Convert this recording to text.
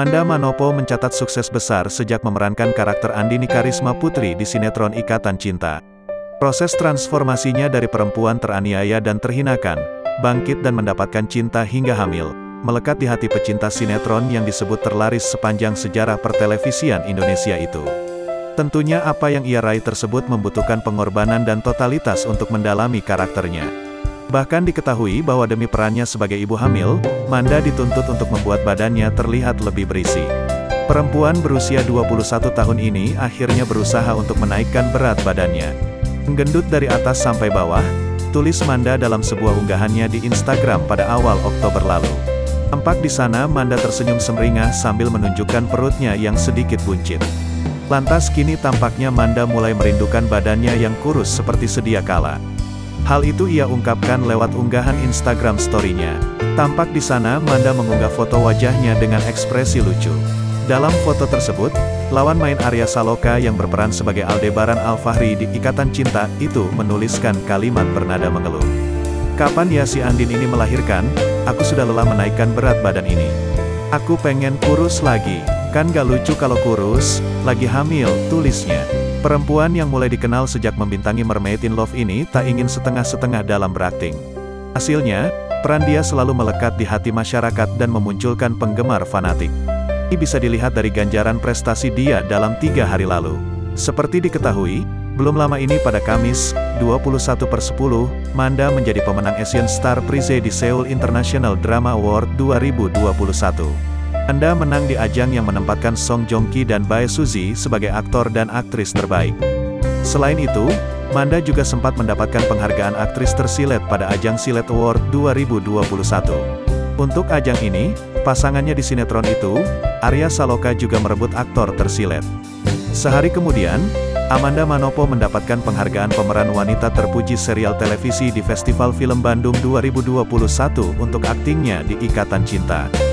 Amanda Manopo mencatat sukses besar sejak memerankan karakter Andini Karisma Putri di sinetron Ikatan Cinta. Proses transformasinya dari perempuan teraniaya dan terhinakan, bangkit dan mendapatkan cinta hingga hamil, melekat di hati pecinta sinetron yang disebut terlaris sepanjang sejarah pertelevisian Indonesia itu. Tentunya apa yang ia raih tersebut membutuhkan pengorbanan dan totalitas untuk mendalami karakternya. Bahkan diketahui bahwa demi perannya sebagai ibu hamil, Manda dituntut untuk membuat badannya terlihat lebih berisi. Perempuan berusia 21 tahun ini akhirnya berusaha untuk menaikkan berat badannya. Menggendut dari atas sampai bawah, tulis Manda dalam sebuah unggahannya di Instagram pada awal Oktober lalu. Tampak di sana Manda tersenyum semringah sambil menunjukkan perutnya yang sedikit buncit. Lantas kini tampaknya Manda mulai merindukan badannya yang kurus seperti sedia kala. Hal itu ia ungkapkan lewat unggahan Instagram story-nya. Tampak di sana Manda mengunggah foto wajahnya dengan ekspresi lucu. Dalam foto tersebut, lawan main Arya Saloka yang berperan sebagai Aldebaran Al-Fahri di Ikatan Cinta itu menuliskan kalimat bernada mengeluh. Kapan ya si Andin ini melahirkan? Aku sudah lelah menaikkan berat badan ini. Aku pengen kurus lagi. Kan gak lucu kalau kurus, lagi hamil, tulisnya. Perempuan yang mulai dikenal sejak membintangi Mermaid in Love ini tak ingin setengah-setengah dalam berakting. Hasilnya, peran dia selalu melekat di hati masyarakat dan memunculkan penggemar fanatik. Ini bisa dilihat dari ganjaran prestasi dia dalam tiga hari lalu. Seperti diketahui, belum lama ini pada Kamis, 21 per 10, Manda menjadi pemenang Asian Star Prize di Seoul International Drama Award 2021. Manda menang di ajang yang menempatkan Song Joong Ki dan Bae Suzy sebagai aktor dan aktris terbaik. Selain itu, Manda juga sempat mendapatkan penghargaan aktris tersilet pada ajang Silet Award 2021. Untuk ajang ini, pasangannya di sinetron itu, Arya Saloka juga merebut aktor tersilet. Sehari kemudian, Amanda Manopo mendapatkan penghargaan pemeran wanita terpuji serial televisi di Festival Film Bandung 2021 untuk aktingnya di Ikatan Cinta.